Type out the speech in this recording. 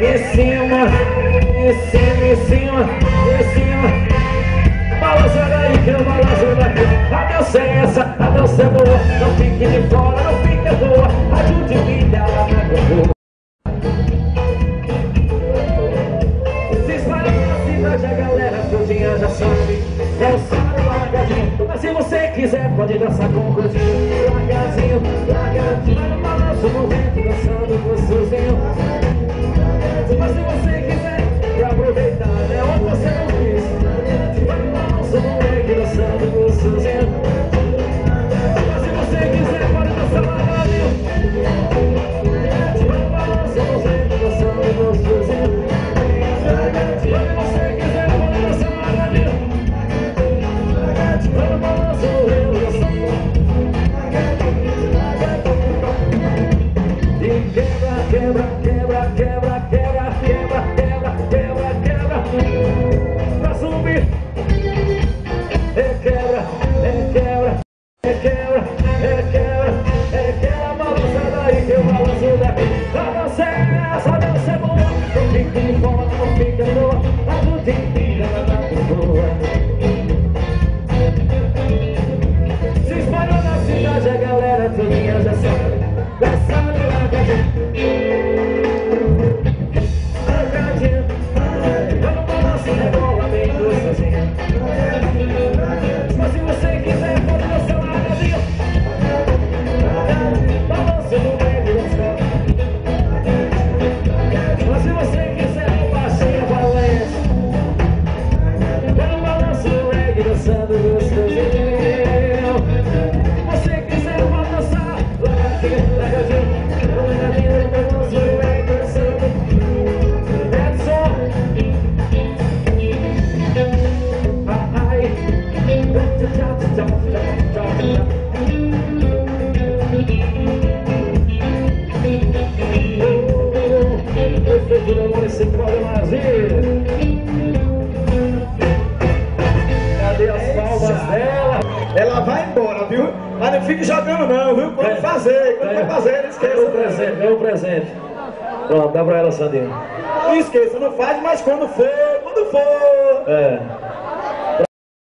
em cima, em cima, em cima, em cima. Balança daí que eu balanço daqui. A dança é essa, a dança é boa. Não fique de fora, não fique à toa. Ajude-me, ela na boa. Se espalha na cidade, a galera todinha já sabe. Dançar largadinho. Mas se você quiser, pode dançar com o gordinho. Largadinho, largadinho. Balanço no vento, dançando gostosinho. Mas quebra, quebra, quebra, quebra, quebra, quebra, quebra. Pra subir. É quebra, é quebra, é quebra, é quebra, é quebra. Balança daí que eu balanço daqui. A dança Cadê as palmas dela? Ela vai embora, viu? Mas não fique jogando não, viu? Quando É. fazer, quando É. fazer, não esqueça. o presente, deu o presente. Pronto, dá pra ela, Sandinho. Não esqueça, não faz, mas quando for, quando for. É.